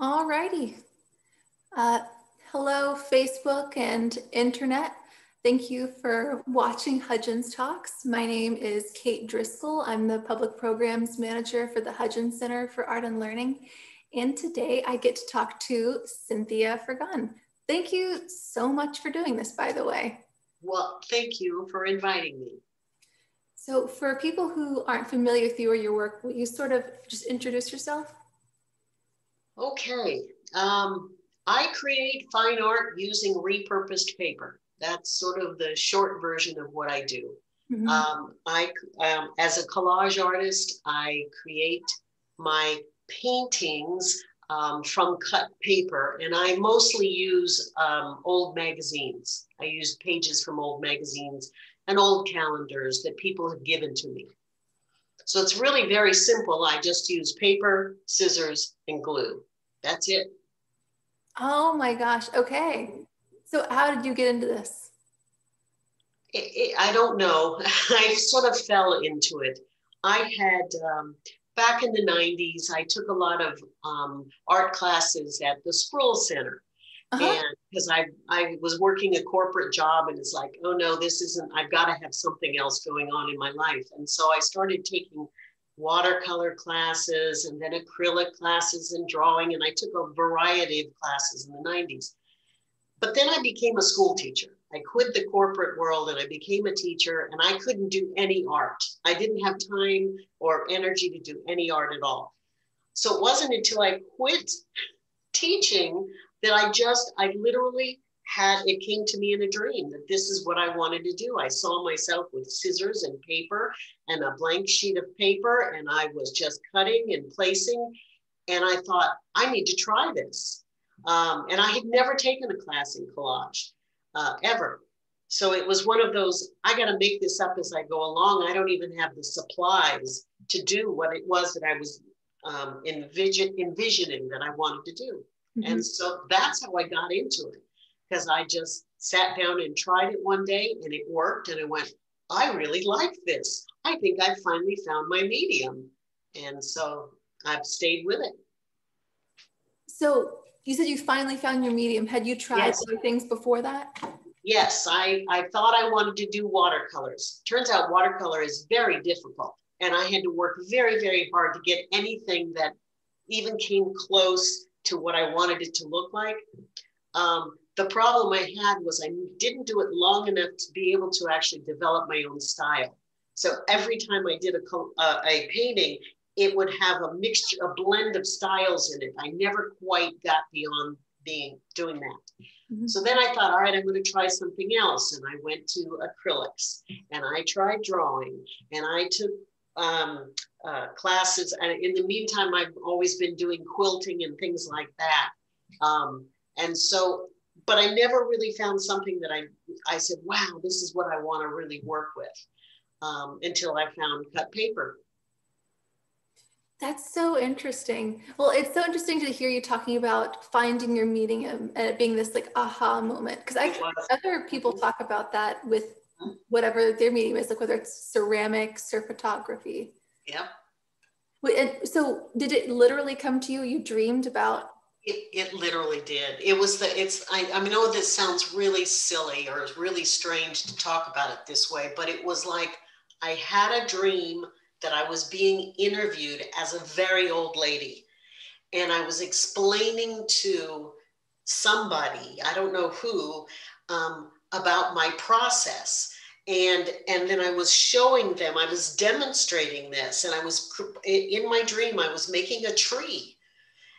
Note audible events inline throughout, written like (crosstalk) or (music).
All righty. Uh, hello, Facebook and internet. Thank you for watching Hudgens Talks. My name is Kate Driscoll. I'm the Public Programs Manager for the Hudgens Center for Art and Learning. And today I get to talk to Cynthia Frigon. Thank you so much for doing this, by the way. Well, thank you for inviting me. So for people who aren't familiar with you or your work, will you sort of just introduce yourself? Okay. Um, I create fine art using repurposed paper. That's sort of the short version of what I do. Mm-hmm. Um, I, um, as a collage artist, I create my paintings um, from cut paper, and I mostly use um, old magazines. I use pages from old magazines and old calendars that people have given to me. So it's really very simple. I just use paper, scissors, and glue. That's it. Oh my gosh. Okay. So how did you get into this? It, it, I don't know. (laughs) I sort of fell into it. I had, um, back in the 90s, I took a lot of um, art classes at the Spruill Center. Uh-huh. And because I, I was working a corporate job and it's like, oh no, this isn't, I've got to have something else going on in my life. And so I started taking watercolor classes and then acrylic classes and drawing. And I took a variety of classes in the 90s. But then I became a school teacher. I quit the corporate world and I became a teacher, and I couldn't do any art. I didn't have time or energy to do any art at all. So it wasn't until I quit teaching that I just, I literally had it came to me in a dream that this is what I wanted to do. I saw myself with scissors and paper and a blank sheet of paper, and I was just cutting and placing. And I thought, I need to try this. Um, and I had never taken a class in collage uh, ever. So it was one of those, I got to make this up as I go along. I don't even have the supplies to do what it was that I was um, envision, envisioning that I wanted to do. Mm-hmm. And so that's how I got into it because I just sat down and tried it one day and it worked. And I went, I really like this. I think I finally found my medium. And so I've stayed with it. So you said you finally found your medium. Had you tried yes. other things before that? Yes, I, I thought I wanted to do watercolors. Turns out watercolor is very difficult. And I had to work very, very hard to get anything that even came close to what I wanted it to look like. Um, the problem I had was I didn't do it long enough to be able to actually develop my own style. So every time I did a, uh, a painting, it would have a mixture, a blend of styles in it. I never quite got beyond being doing that. Mm-hmm. So then I thought, all right, I'm going to try something else. And I went to acrylics and I tried drawing and I took um, uh, classes. And in the meantime, I've always been doing quilting and things like that. Um, and so but I never really found something that I, I said, wow, this is what I want to really work with um, until I found cut paper. That's so interesting. Well, it's so interesting to hear you talking about finding your medium and it being this like aha moment. Because I other people talk about that with whatever their medium is, like whether it's ceramics or photography. Yeah. And so, did it literally come to you? You dreamed about it, it literally did. It was the, it's, I, I know this sounds really silly or really strange to talk about it this way, but it was like I had a dream that I was being interviewed as a very old lady. And I was explaining to somebody, I don't know who, um, about my process. And, and then I was showing them, I was demonstrating this, and I was in my dream, I was making a tree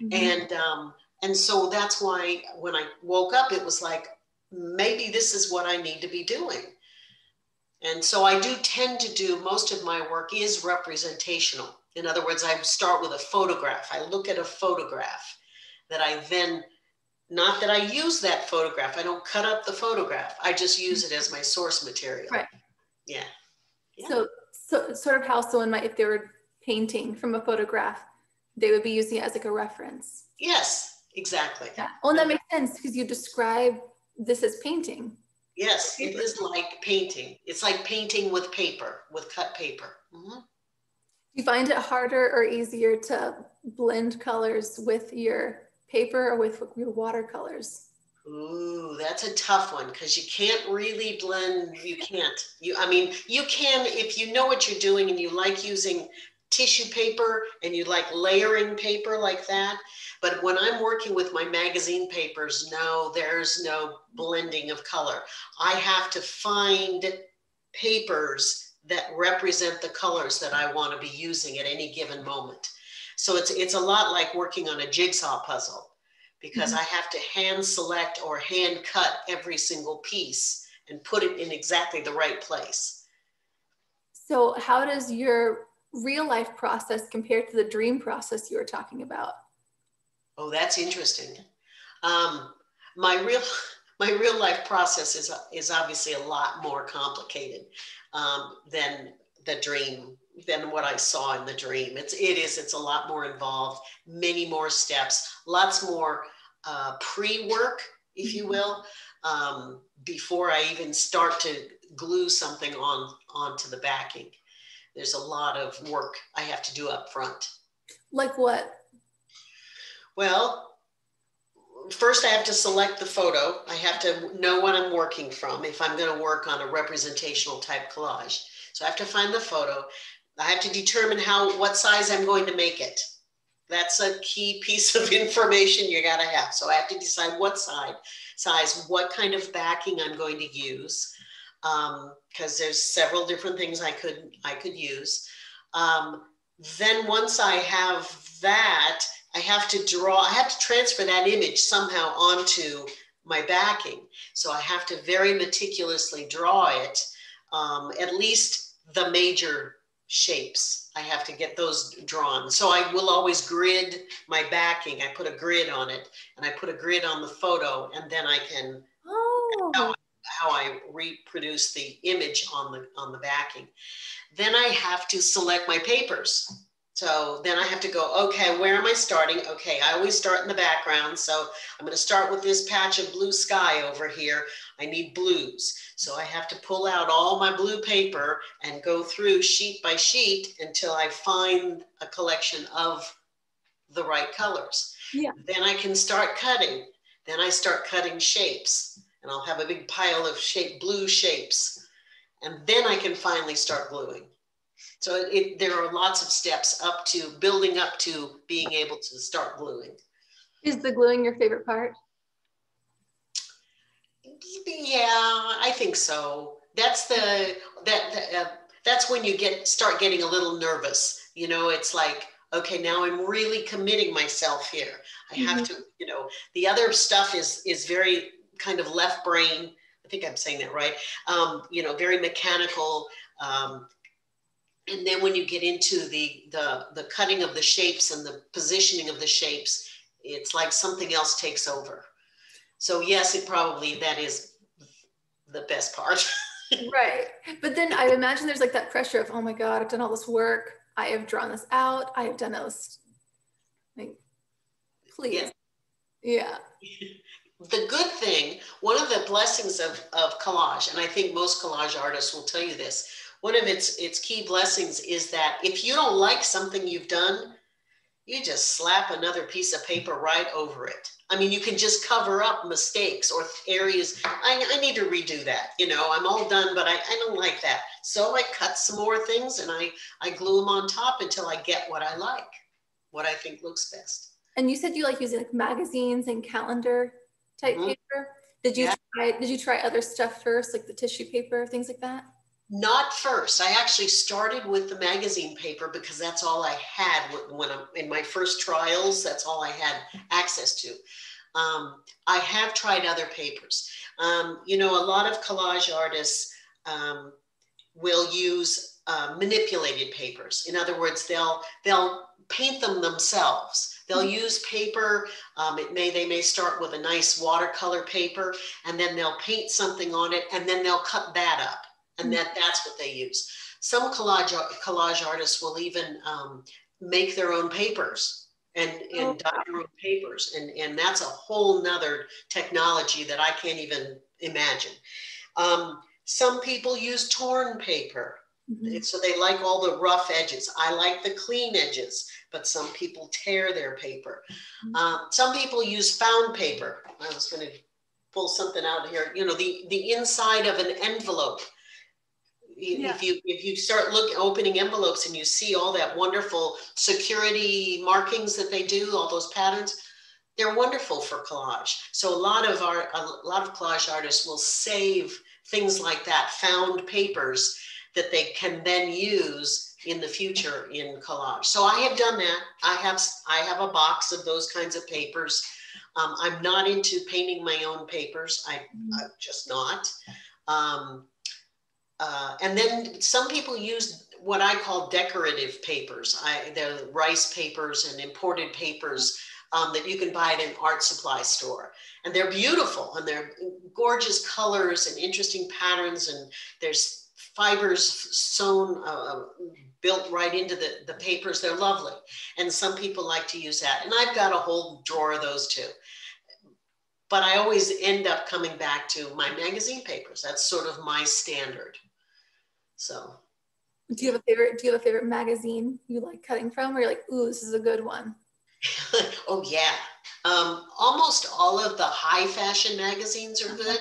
Mm-hmm. And um, and so that's why when I woke up, it was like maybe this is what I need to be doing. And so I do tend to do most of my work is representational. In other words, I start with a photograph. I look at a photograph that I then not that I use that photograph. I don't cut up the photograph. I just use it as my source material. Right. Yeah. yeah. So, so sort of how someone might, if they were painting from a photograph, they would be using it as like a reference. Yes, exactly. Yeah. Well, that makes sense because you describe this as painting. Yes, it is like painting. It's like painting with paper, with cut paper. Mm-hmm. Do you find it harder or easier to blend colors with your paper or with your watercolors? Ooh, that's a tough one because you can't really blend. You can't. You, I mean, you can if you know what you're doing and you like using tissue paper and you like layering paper like that. But when I'm working with my magazine papers, no, there's no blending of color. I have to find papers that represent the colors that I want to be using at any given moment. So it's it's a lot like working on a jigsaw puzzle because mm-hmm. I have to hand select or hand cut every single piece and put it in exactly the right place. So how does your real life process compared to the dream process you were talking about? Oh, that's interesting. Um, my real (laughs) my real life process is is obviously a lot more complicated um, than the dream than what I saw in the dream. It's it is it's a lot more involved, many more steps, lots more uh, pre-work, if you mm-hmm. will, um, before I even start to glue something on onto the backing. There's a lot of work I have to do up front. Like what? Well, first I have to select the photo. I have to know what I'm working from if I'm going to work on a representational type collage. So I have to find the photo. I have to determine how what size I'm going to make it. That's a key (laughs) piece of information you got to have. So I have to decide what side size, what kind of backing I'm going to use, because um, there's several different things I could I could use. Um, then once I have that, I have to draw. I have to transfer that image somehow onto my backing. So I have to very meticulously draw it, um, at least the major shapes. I have to get those drawn. So I will always grid my backing. I put a grid on it and I put a grid on the photo and then I can oh. How, I reproduce the image on the on the backing. Then I have to select my papers. So then I have to go, okay, where am I starting? Okay, I always start in the background. So I'm going to start with this patch of blue sky over here. I need blues. So I have to pull out all my blue paper and go through sheet by sheet until I find a collection of the right colors. Yeah. Then I can start cutting. Then I start cutting shapes and I'll have a big pile of shape blue shapes. And then I can finally start gluing. So it, it, there are lots of steps up to building up to being able to start gluing. Is the gluing your favorite part? Yeah, I think so. That's the that uh, that's when you get start getting a little nervous. You know, it's like okay, now I'm really committing myself here. I have mm-hmm. to, you know, the other stuff is is very kind of left brain. I think I'm saying that right. Um, you know, very mechanical. Um, and then when you get into the, the the cutting of the shapes and the positioning of the shapes it's like something else takes over so yes it probably that is the best part (laughs) right but then i imagine there's like that pressure of oh my god i've done all this work i have drawn this out i have done this like please yeah. yeah. (laughs) the good thing one of the blessings of, of collage and i think most collage artists will tell you this one of its its key blessings is that if you don't like something you've done, you just slap another piece of paper right over it. I mean, you can just cover up mistakes or areas. I, I need to redo that. You know, I'm all done, but I, I don't like that. So I cut some more things and I, I glue them on top until I get what I like, what I think looks best. And you said you like using like magazines and calendar type mm-hmm. paper. Did you yeah. try, did you try other stuff first, like the tissue paper, things like that? Not first. I actually started with the magazine paper because that's all I had when I'm in my first trials. That's all I had access to. Um, I have tried other papers. Um, you know, a lot of collage artists um, will use uh, manipulated papers. In other words, they'll they'll paint them themselves. They'll mm-hmm. use paper. Um, it may they may start with a nice watercolor paper, and then they'll paint something on it, and then they'll cut that up and that that's what they use. Some collage collage artists will even um, make their own papers and, and oh. dye their own papers, and and that's a whole nother technology that I can't even imagine. Um, some people use torn paper. Mm-hmm. So they like all the rough edges. I like the clean edges. But some people tear their paper. Mm-hmm. Um, some people use found paper. I was going to pull something out here. You know, the the inside of an envelope. Yeah. If you if you start looking opening envelopes and you see all that wonderful security markings that they do, all those patterns, they're wonderful for collage. So a lot of our a lot of collage artists will save things like that, found papers that they can then use in the future in collage. So I have done that. I have I have a box of those kinds of papers. Um, I'm not into painting my own papers. I, am just not. Um, uh, and then some people use what I call decorative papers. I, the rice papers and imported papers um, that you can buy at an art supply store. And they're beautiful and they're gorgeous colors and interesting patterns. And there's fibers sewn, uh, uh, built right into the, the papers. They're lovely. And some people like to use that. And I've got a whole drawer of those too. But I always end up coming back to my magazine papers. That's sort of my standard. So do you have a favorite do you have a favorite magazine you like cutting from or you're like ooh this is a good one (laughs) oh yeah um, almost all of the high fashion magazines are uh-huh.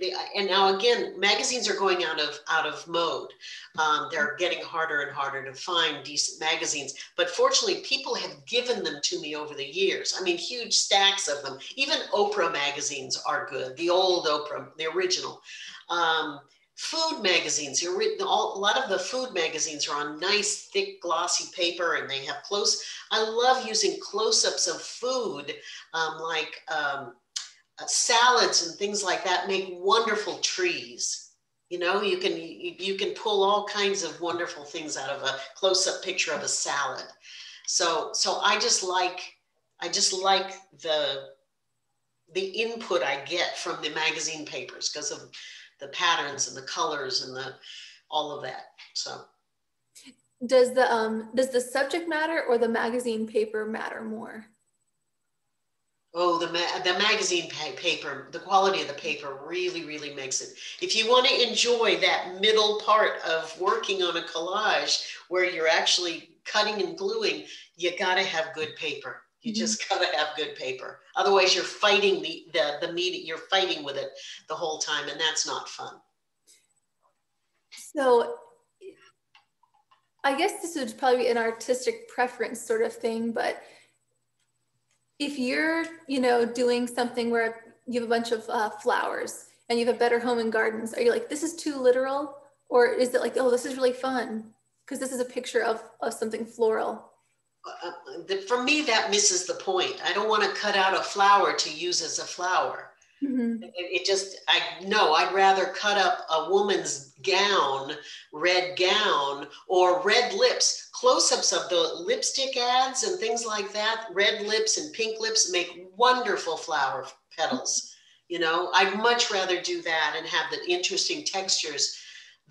Good and now again magazines are going out of out of mode. Um, they're getting harder and harder to find decent magazines but fortunately people have given them to me over the years. I mean huge stacks of them. Even oprah magazines are good the old oprah the original. Um, food magazines a lot of the food magazines are on nice thick glossy paper and they have close i love using close-ups of food um, like um, salads and things like that make wonderful trees you know you can you, can pull all kinds of wonderful things out of a close-up picture of a salad so so i just like i just like the the input i get from the magazine papers because of the patterns and the colors and the all of that. So does the um does the subject matter or the magazine paper matter more? Oh, the ma- the magazine pa- paper, the quality of the paper really, really makes it. If you want to enjoy that middle part of working on a collage where you're actually cutting and gluing, you got to have good paper. You mm-hmm. just gotta have good paper. Otherwise, you're fighting the the the meeting. You're fighting with it the whole time, and that's not fun. So, I guess this would probably be an artistic preference sort of thing, but if you're, you know, doing something where you have a bunch of uh, flowers and you have a better home and gardens, are you like, this is too literal? Or is it like, oh, this is really fun? Because this is a picture of, of something floral. Uh, uh, for me, that misses the point. I don't want to cut out a flower to use as a flower. Mm-hmm. It, it, just, I no, I'd rather cut up a woman's gown, red gown, or red lips. Close ups of the lipstick ads and things like that, red lips and pink lips make wonderful flower petals. You know, I'd much rather do that and have the interesting textures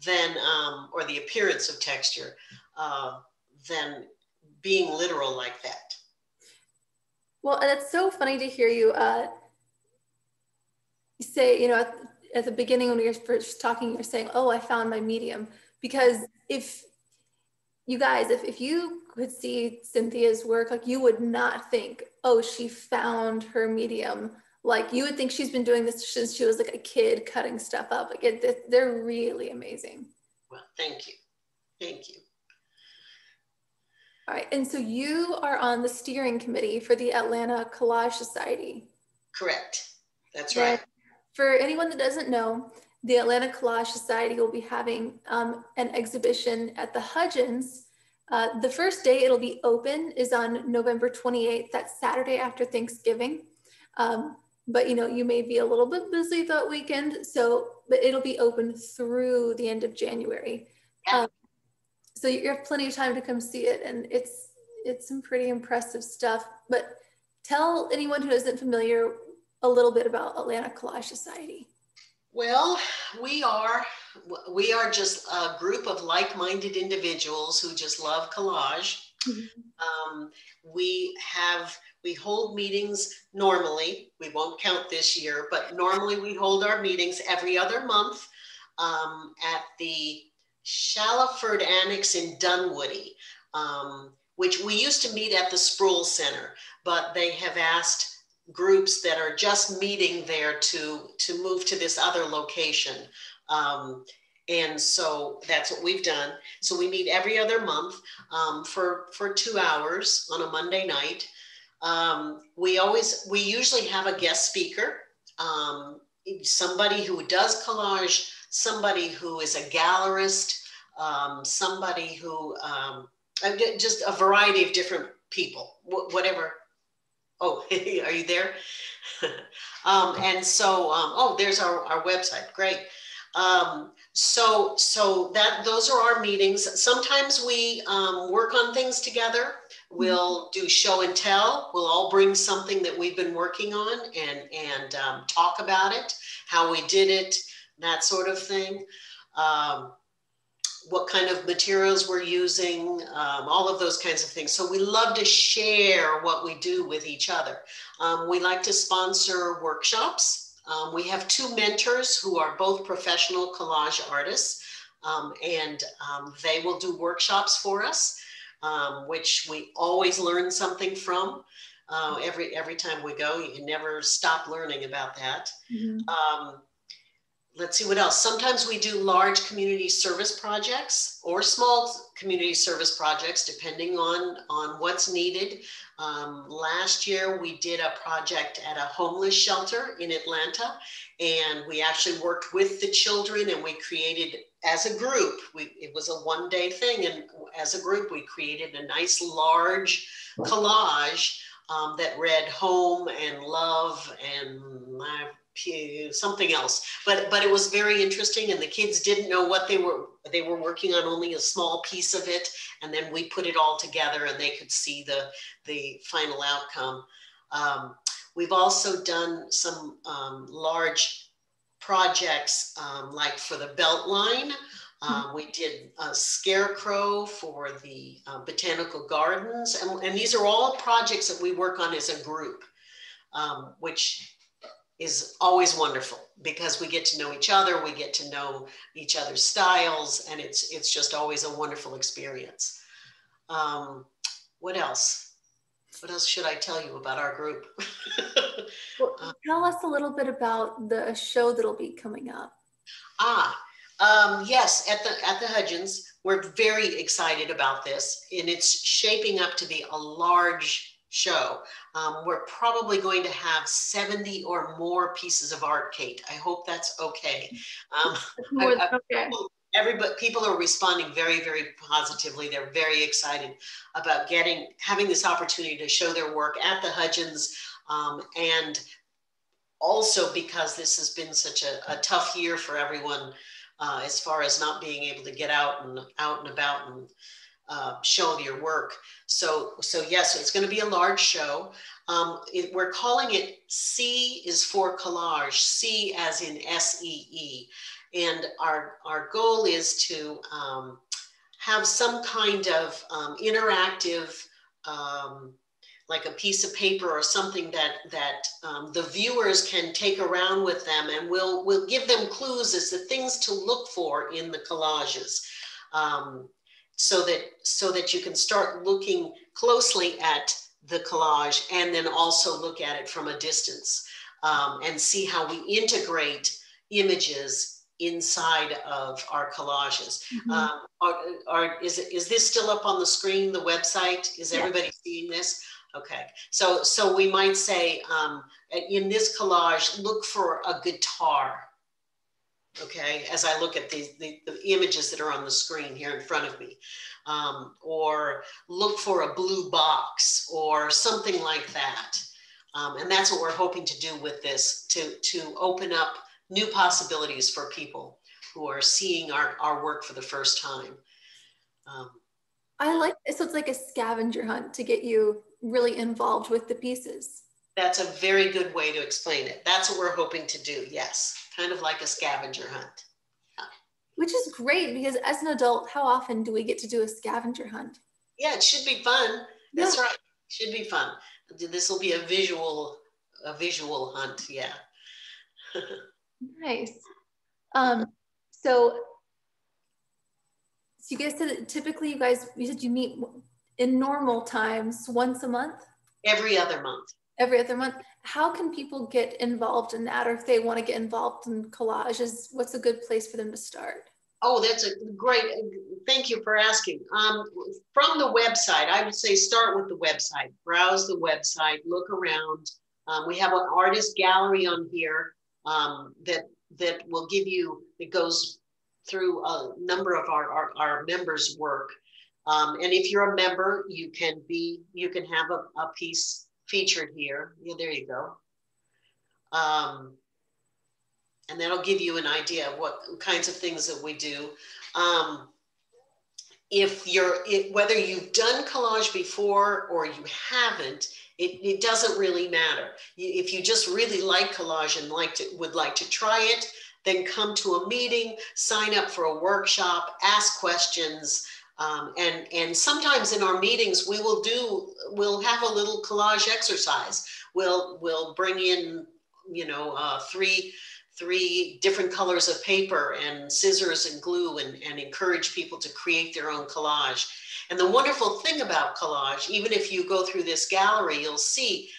than, um, or the appearance of texture, uh, than being literal like that. Well, and it's so funny to hear you uh, say, you know, at, at the beginning when we were first talking, you're saying, oh, I found my medium. Because if you guys, if, if you could see Cynthia's work, like you would not think, oh, she found her medium. Like you would think she's been doing this since she was like a kid cutting stuff up. Like it, they're really amazing. Well, thank you. Thank you. All right, and so you are on the steering committee for the Atlanta Collage Society. Correct. That's right. For anyone that doesn't know, the Atlanta Collage Society will be having um, an exhibition at the Hudgens. Uh, the first day it'll be open is on November 28th, that's Saturday after Thanksgiving. Um, but you know, you may be a little bit busy that weekend, so but it'll be open through the end of January. Yeah. Um, so you have plenty of time to come see it and it's it's some pretty impressive stuff but tell anyone who isn't familiar a little bit about atlanta collage society well we are we are just a group of like-minded individuals who just love collage mm-hmm. um, we have we hold meetings normally we won't count this year but normally we hold our meetings every other month um, at the Shallowford Annex in Dunwoody. Um, which we used to meet at the Spruill Center, but they have asked groups that are just meeting there to to move to this other location. Um, and so that's what we've done. So we meet every other month um, for for two hours on a Monday night. Um, we always we usually have a guest speaker, um, somebody who does collage, somebody who is a gallerist, um, somebody who um, just a variety of different people, whatever Oh, (laughs) are you there? (laughs) um, and so, um, oh, there's our, our website. Great. Um, so, so that those are our meetings. Sometimes we um, work on things together. We'll do show and tell. We'll all bring something that we've been working on and and um, talk about it, how we did it, that sort of thing. Um, what kind of materials we're using, um, all of those kinds of things. So we love to share what we do with each other. Um, we like to sponsor workshops. Um, we have two mentors who are both professional collage artists, um, and um, they will do workshops for us, um, which we always learn something from. Uh, every every time we go, you can never stop learning about that. Mm-hmm let's see what else. Sometimes we do large community service projects or small community service projects, depending on, on what's needed. Um, last year, we did a project at a homeless shelter in Atlanta, and we actually worked with the children and we created, as a group, we, it was a one day thing, and as a group, we created a nice large collage um, that read home and love and uh, something else. But but it was very interesting and the kids didn't know what they were they were working on only a small piece of it. And then we put it all together and they could see the the final outcome. Um, we've also done some um, large projects um, like for the beltline um, we did a scarecrow for the uh, botanical gardens and, and these are all projects that we work on as a group um, which is always wonderful because we get to know each other, we get to know each other's styles, and it's it's just always a wonderful experience. Um, what else? What else should I tell you about our group? (laughs) well, uh, tell us a little bit about the show that'll be coming up. Ah, um, yes, at the at the Hudgens, we're very excited about this, and it's shaping up to be a large show. Um, we're probably going to have 70 or more pieces of art, Kate. I hope that's okay. Um, I, I, okay. Everybody, people are responding very, very positively. They're very excited about getting, having this opportunity to show their work at the Hudgens um, and also because this has been such a, a tough year for everyone uh, as far as not being able to get out and out and about and uh, show your work. So, so yes, it's going to be a large show. Um, it, we're calling it C is for collage, C as in S-E-E. And our, our goal is to um, have some kind of um, interactive, um, like a piece of paper or something that, that um, the viewers can take around with them and we'll, we'll give them clues as to things to look for in the collages. Um, so that so that you can start looking closely at the collage and then also look at it from a distance um, and see how we integrate images inside of our collages. Mm-hmm. Um, are, are, is, is this still up on the screen, the website? Is everybody seeing this? Okay, so so we might say um, in this collage, look for a guitar okay, as I look at the, the, the, images that are on the screen here in front of me. Um, or look for a blue box or something like that. Um, and that's what we're hoping to do with this, to, to open up new possibilities for people who are seeing our, our work for the first time. Um, I like, so it's like a scavenger hunt to get you really involved with the pieces. That's a very good way to explain it. That's what we're hoping to do, yes kind of like a scavenger hunt. Yeah. Which is great because as an adult, how often do we get to do a scavenger hunt? Yeah, it should be fun. That's yeah. right. Should be fun. This will be a visual, a visual hunt. Yeah. (laughs) nice. Um, so, so you guys said typically you guys you said you meet in normal times once a month? Every other month. Every other month. How can people get involved in that, or if they want to get involved in collages, what's a good place for them to start? Oh, that's a great, thank you for asking. Um, from the website, I would say start with the website, browse the website, look around. Um, we have an artist gallery on here um, that, that will give you, it goes through a number of our, our, our members' work. Um, and if you're a member, you can be, you can have a, a piece featured here. Yeah, there you go. Um, and that'll give you an idea of what kinds of things that we do. Um, if you're, it, whether you've done collage before or you haven't, it, it doesn't really matter. If you just really like collage and like to, would like to try it, then come to a meeting, sign up for a workshop, ask questions. Um, and, and sometimes in our meetings, we will do, we'll have a little collage exercise. We'll, we'll bring in, you know, uh, three, three different colors of paper and scissors and glue and, and encourage people to create their own collage. And the wonderful thing about collage, even if you go through this gallery, you'll see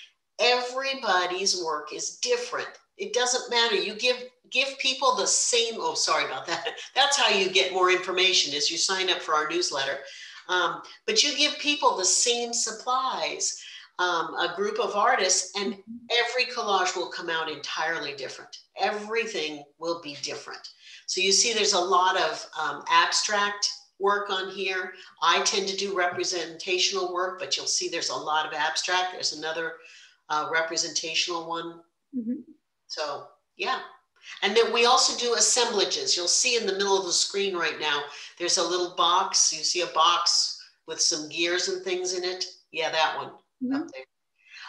everybody's work is different. It doesn't matter. You give give people the same. Oh, sorry about that. (laughs) That's how you get more information is you sign up for our newsletter. Um, but you give people the same supplies um, a group of artists, and every collage will come out entirely different. Everything will be different. So you see, there's a lot of um, abstract work on here. I tend to do representational work, but you'll see there's a lot of abstract. There's another uh, representational one. Mm-hmm. So, yeah. And then we also do assemblages. You'll see in the middle of the screen right now, there's a little box. You see a box with some gears and things in it. Yeah, that one. Mm-hmm.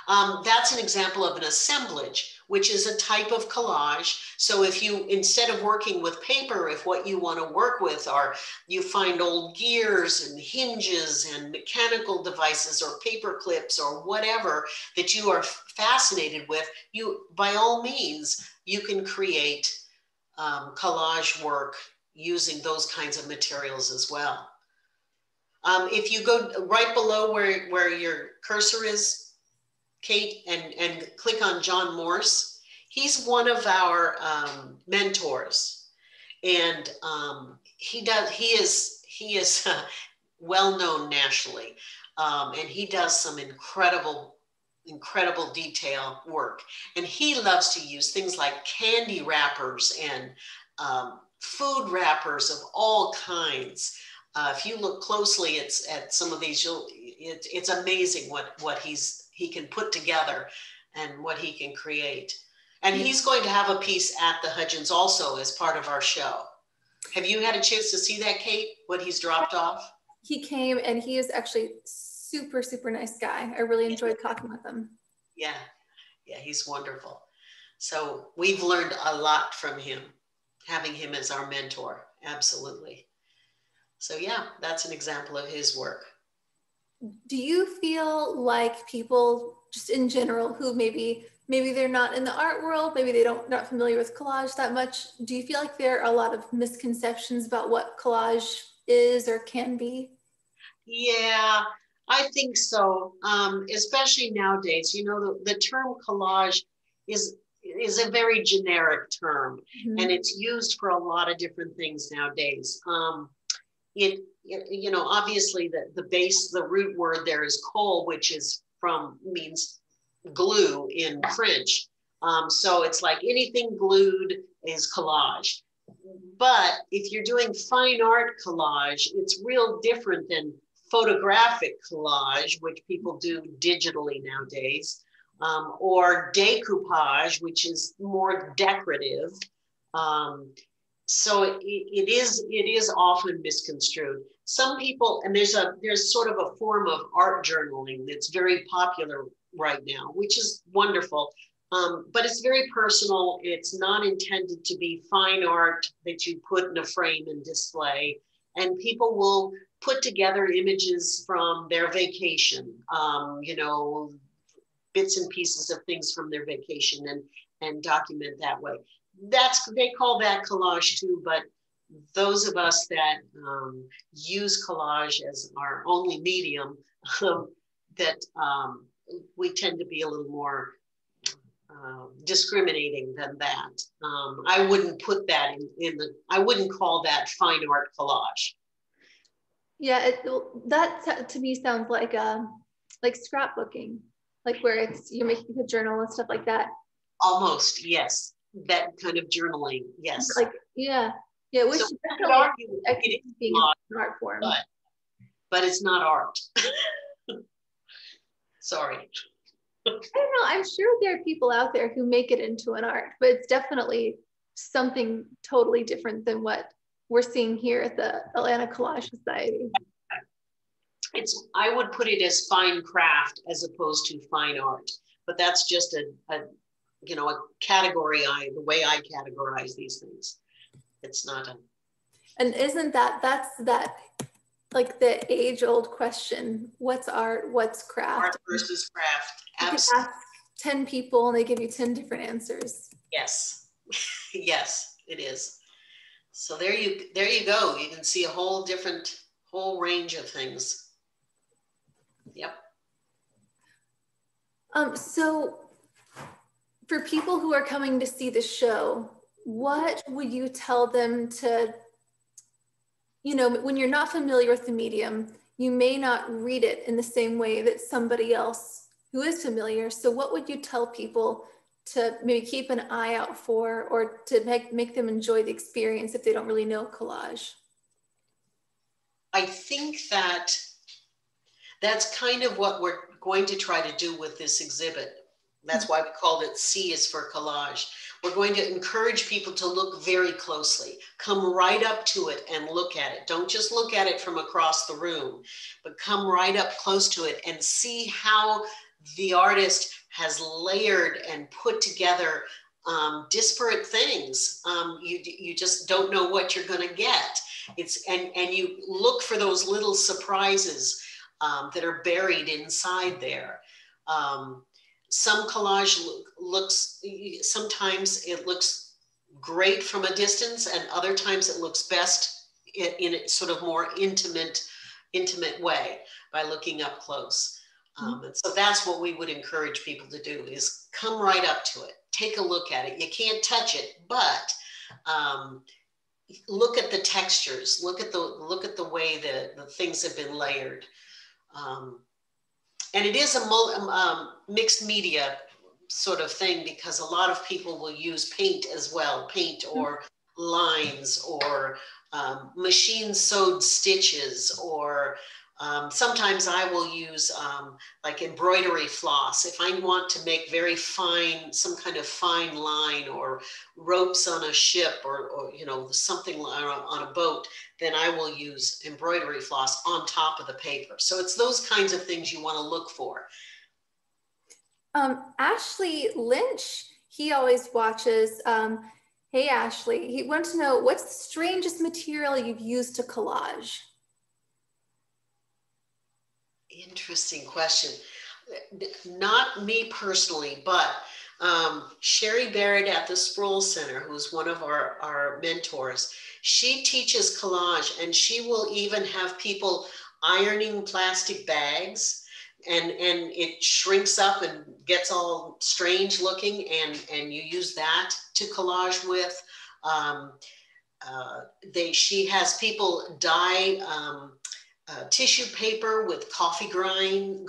Um, that's an example of an assemblage, which is a type of collage. So if you, instead of working with paper, if what you want to work with are, you find old gears and hinges and mechanical devices or paper clips or whatever that you are fascinated with, you, by all means, you can create um, collage work using those kinds of materials as well. Um, if you go right below where, where your cursor is, Kate, and, and click on John Morse, he's one of our um, mentors. And um, he does, he is, he is (laughs) uh, well known nationally. Um, and he does some incredible, incredible detail work. And he loves to use things like candy wrappers and um, food wrappers of all kinds. Uh, if you look closely at, at some of these, you'll it, it's amazing what what he's he can put together and what he can create. And he's going to have a piece at the Hudgens also as part of our show. Have you had a chance to see that, Kate? What he's dropped off? He came and he is actually super super nice guy. I really enjoyed talking with him. Yeah, yeah, he's wonderful. So we've learned a lot from him, having him as our mentor. Absolutely. So yeah, that's an example of his work. Do you feel like people just in general who maybe maybe they're not in the art world, maybe they don't not familiar with collage that much, do you feel like there are a lot of misconceptions about what collage is or can be? Yeah, I think so. Um, especially nowadays, you know, the, the term collage is is a very generic term mm-hmm. and it's used for a lot of different things nowadays. Um, it, it you know, obviously the, the base, the root word there is colle, which is from, means glue in French. Um, so it's like anything glued is collage. But if you're doing fine art collage, it's real different than photographic collage, which people do digitally nowadays, um, or decoupage, which is more decorative. Um, so it, it is it is often misconstrued. Some people and there's a there's sort of a form of art journaling that's very popular right now which is wonderful. Um, but it's very personal. It's not intended to be fine art that you put in a frame and display. And people will put together images from their vacation um, you know bits and pieces of things from their vacation and and document that way that's they call that collage too but those of us that um, use collage as our only medium um, that um, we tend to be a little more uh, discriminating than that. Um, I wouldn't put that in, in the, I wouldn't call that fine art collage. Yeah, it, that to me sounds like um, like scrapbooking, like where it's you're making a journal and stuff like that. Almost, yes, that kind of journaling, yes. Like yeah, yeah, which so argue it is being an art form, but, but it's not art. (laughs) Sorry. I don't know. I'm sure there are people out there who make it into an art, but it's definitely something totally different than what we're seeing here at the Atlanta Collage Society. It's I would put it as fine craft as opposed to fine art, but that's just a, a you know a category I the way I categorize these things. It's not a. And isn't that that's that like the age old question what's art what's craft art versus craft Absolutely. ask 10 people and they give you 10 different answers yes (laughs) yes it is so there you there you go you can see a whole different whole range of things yep um so for people who are coming to see the show what would you tell them to you know, when you're not familiar with the medium, you may not read it in the same way that somebody else who is familiar. So, what would you tell people to maybe keep an eye out for or to make, make them enjoy the experience if they don't really know collage? I think that that's kind of what we're going to try to do with this exhibit. That's why we called it C is for collage. We're going to encourage people to look very closely. Come right up to it and look at it. Don't just look at it from across the room, but come right up close to it and see how the artist has layered and put together um, disparate things. Um, you, you just don't know what you're going to get. It's and and you look for those little surprises um, that are buried inside there. Um, some collage look, looks, sometimes it looks great from a distance and other times it looks best in, in a sort of more intimate, intimate way by looking up close. Mm-hmm. Um, and so that's what we would encourage people to do is come right up to it, take a look at it. You can't touch it, but um, look at the textures, look at the look at the way the, the things have been layered. Um, and it is a um, um, mixed media sort of thing because a lot of people will use paint as well, paint or lines or um, machine sewed stitches or um, sometimes I will use um, like embroidery floss. If I want to make very fine, some kind of fine line or ropes on a ship or, or you know, something on a boat, then I will use embroidery floss on top of the paper. So it's those kinds of things you want to look for. Um, Ashley Lynch, he always watches. Um, hey, Ashley, he wants to know what's the strangest material you've used to collage? Interesting question. Not me personally, but um, Sherry Barrett at the Spruill Center, who's one of our, our mentors, she teaches collage and she will even have people ironing plastic bags and and it shrinks up and gets all strange looking and and you use that to collage with um, uh, they she has people dye um, uh, tissue paper with coffee grind,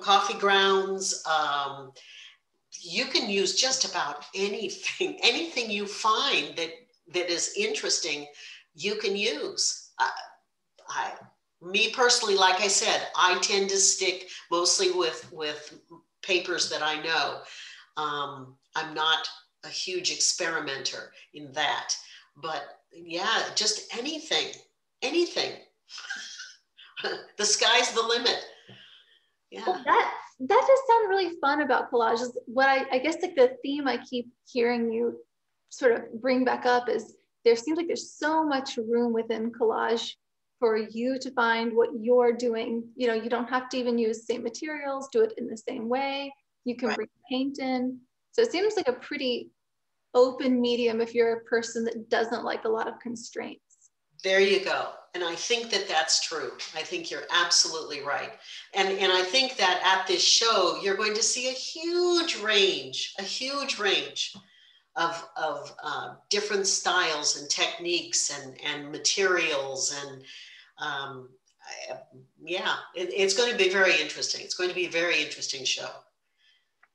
coffee grounds. Um, you can use just about anything, (laughs) anything you find that that is interesting, you can use. Uh, I, me personally, like I said, I tend to stick mostly with with papers that I know. Um, I'm not a huge experimenter in that, but yeah, just anything, anything. (laughs) (laughs) the sky's the limit. Yeah. Well, that that does sound really fun about collages. What I, I guess like the theme I keep hearing you sort of bring back up is there seems like there's so much room within collage for you to find what you're doing. You know, you don't have to even use the same materials, do it in the same way. You can right. bring paint in. So it seems like a pretty open medium if you're a person that doesn't like a lot of constraints. There you go. And I think that that's true. I think you're absolutely right. And, and I think that at this show, you're going to see a huge range, a huge range of, of uh, different styles and techniques and, and materials. And um, I, yeah, it, it's going to be very interesting. It's going to be a very interesting show.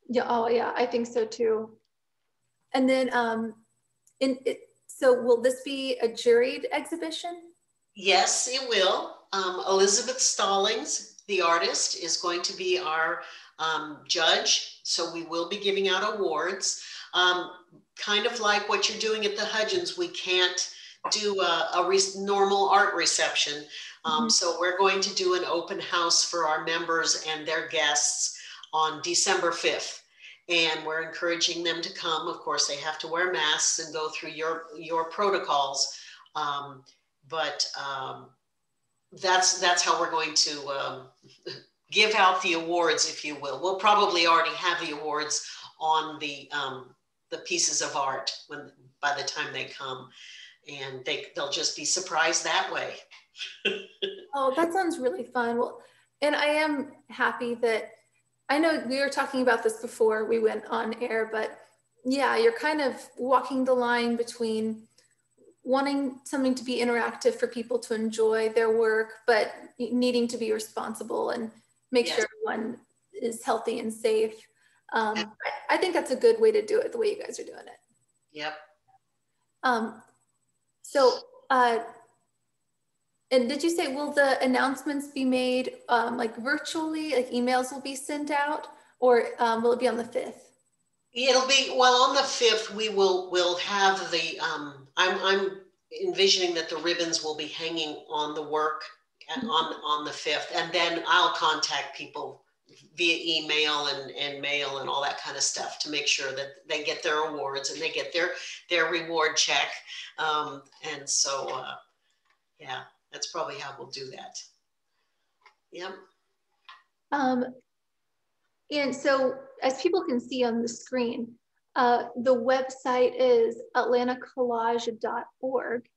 Yeah. Oh, yeah. I think so too. And then, um, in it, so will this be a juried exhibition? Yes, it will. Um, Elizabeth Stallings, the artist, is going to be our um, judge. So we will be giving out awards. Um, kind of like what you're doing at the Hudgens, we can't do a, a normal art reception. Um, mm-hmm. So we're going to do an open house for our members and their guests on December 5th. And we're encouraging them to come. Of course, they have to wear masks and go through your, your protocols. Um, but um, that's that's how we're going to um, (laughs) give out the awards, if you will. We'll probably already have the awards on the um, the pieces of art when by the time they come, and they they'll just be surprised that way. (laughs) oh, that sounds really fun. Well, and I am happy that I know we were talking about this before we went on air, but yeah, you're kind of walking the line between wanting something to be interactive for people to enjoy their work, but needing to be responsible and make yes. sure everyone is healthy and safe. Um, I, I think that's a good way to do it, the way you guys are doing it. Yep. Um, so, uh, and did you say, will the announcements be made um, like virtually, like emails will be sent out, or um, will it be on the 5th? It'll be well on the fifth. We will will have the. Um, I'm I'm envisioning that the ribbons will be hanging on the work mm-hmm. on on the fifth, and then I'll contact people via email and, and mail and all that kind of stuff to make sure that they get their awards and they get their their reward check. Um, and so, uh, yeah, that's probably how we'll do that. Yep. Um, and so as people can see on the screen, uh, the website is atlantacollage.org.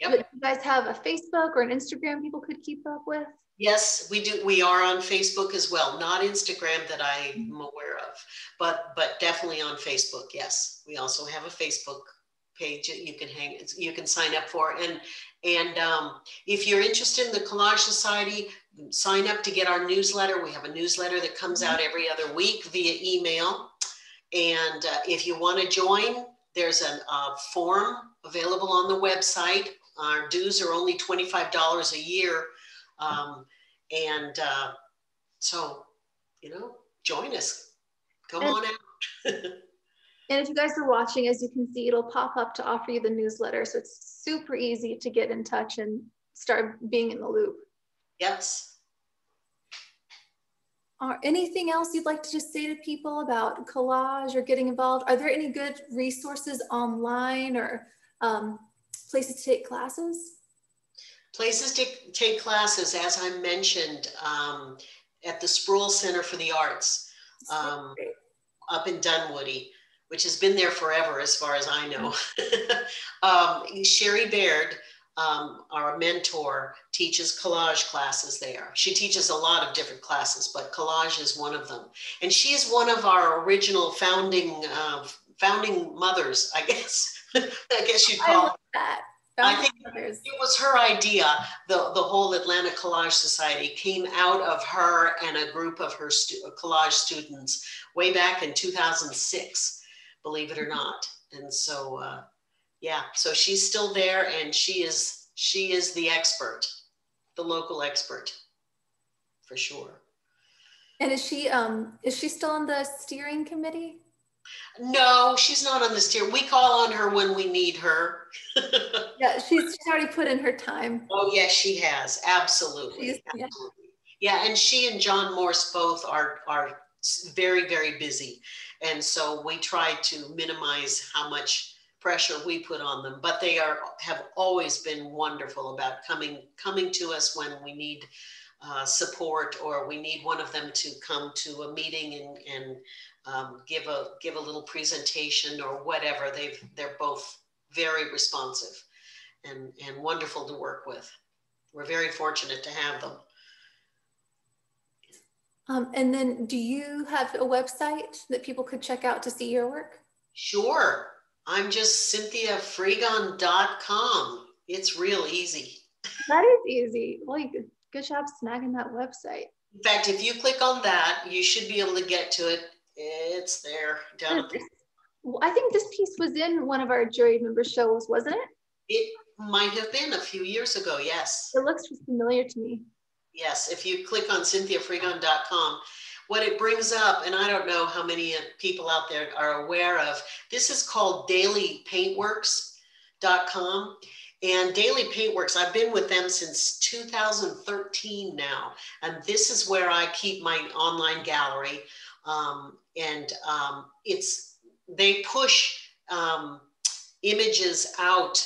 Yep. But you guys have a Facebook or an Instagram people could keep up with? Yes, we do. We are on Facebook as well. Not Instagram that I'm aware of, but but definitely on Facebook. Yes, we also have a Facebook page that you can hang. You can sign up for. And and um, if you're interested in the Collage Society, sign up to get our newsletter. We have a newsletter that comes out every other week via email. And uh, if you want to join, there's a uh, form available on the website. Our dues are only $25 a year. Um, and uh, so, you know, join us. Come on out. (laughs) and if you guys are watching, as you can see, it'll pop up to offer you the newsletter. So it's super easy to get in touch and start being in the loop. Yes. Or anything else you'd like to just say to people about collage or getting involved? Are there any good resources online or um, places to take classes? Places to take classes, as I mentioned, um, at the Spruill Center for the Arts um, up in Dunwoody, which has been there forever as far as I know. (laughs) um, Sherry Baird um, our mentor teaches collage classes there. She teaches a lot of different classes, but collage is one of them. And she is one of our original founding uh, founding mothers, I (laughs) guess. I guess you'd call I love that. I think it was her idea. The, the whole Atlanta Collage Society came out of her and a group of her stu collage students way back in 2006, believe it or not. And so uh, yeah so she's still there and she is she is the expert the local expert for sure and is she um is she still on the steering committee no she's not on the steer we call on her when we need her (laughs) yeah she's, she's already put in her time oh yes she has absolutely, absolutely. Yeah. yeah and she and john morse both are are very very busy and so we try to minimize how much pressure we put on them, but they are have always been wonderful about coming coming to us when we need uh, support or we need one of them to come to a meeting and, and um, give a give a little presentation or whatever. They've they're both very responsive, and, and wonderful to work with. We're very fortunate to have them. Um, and then do you have a website that people could check out to see your work? Sure. I'm just cynthiafrigon.com. It's real easy. That is easy. Well, you, good job snagging that website. In fact, if you click on that, you should be able to get to it. It's there down at the I think this piece was in one of our jury member shows, wasn't it? It might have been a few years ago, yes. It looks familiar to me. Yes, if you click on cynthiafrigon.com, what it brings up, and I don't know how many people out there are aware of, this is called dailypaintworks.com. And Daily Paintworks, I've been with them since 2013 now. And this is where I keep my online gallery. Um, and um, it's they push um, images out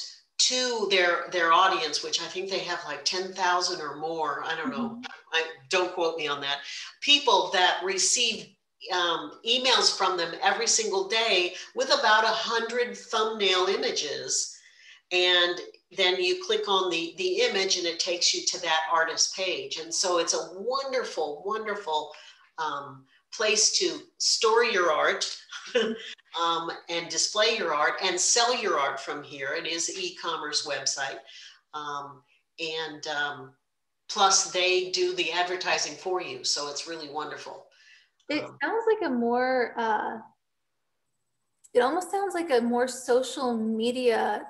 to their their audience, which I think they have like 10,000 or more. I don't know. Mm-hmm. I don't quote me on that. People that receive um, emails from them every single day with about a hundred thumbnail images. And then you click on the, the image and it takes you to that artist page. And so it's a wonderful, wonderful um, place to store your art (laughs) um, and display your art and sell your art from here. It is e-commerce website. Um, and um, plus they do the advertising for you. So it's really wonderful. It um, sounds like a more, uh, it almost sounds like a more social media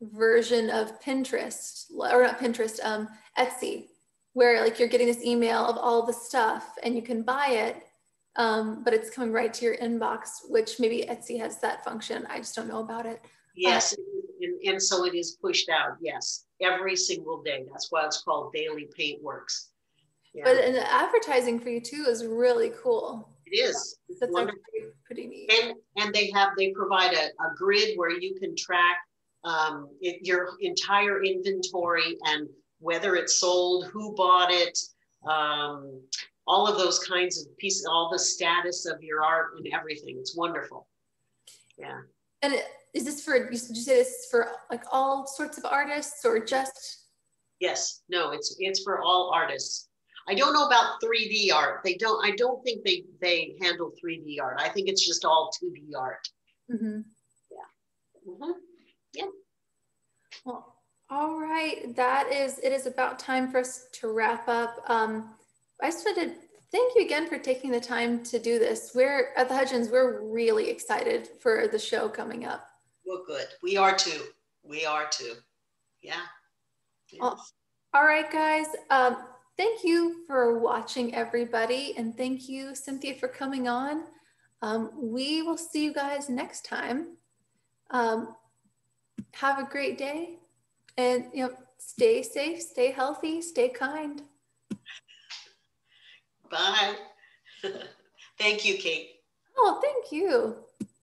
version of Pinterest or not Pinterest, um, Etsy, where like you're getting this email of all the stuff and you can buy it um, but it's coming right to your inbox, which maybe Etsy has that function. I just don't know about it. Yes, uh, and, and so it is pushed out. Yes, every single day. That's why it's called Daily Paintworks. Yeah. But and the advertising for you too is really cool. It is. It's That's wonderful. pretty neat. And and they have they provide a, a grid where you can track um, it, your entire inventory and whether it's sold, who bought it, um, all of those kinds of pieces, all the status of your art and everything. It's wonderful. Yeah. And is this for, did you say this is for like all sorts of artists or just? Yes, no, it's, it's for all artists. I don't know about 3D art. They don't, I don't think they, they handle 3D art. I think it's just all 2D art. Mm-hmm. Yeah. Mm-hmm. Yeah. Well, all right. That is, it is about time for us to wrap up. Um, I just wanted to thank you again for taking the time to do this. We're at the Hudgens, we're really excited for the show coming up. Well, good. We are too. We are too. Yeah. Yes. Well, all right, guys. Um, thank you for watching, everybody. And thank you, Cynthia, for coming on. Um, we will see you guys next time. Um, have a great day and you know stay safe stay healthy stay kind Bye. (laughs) thank you, Kate. Oh, thank you.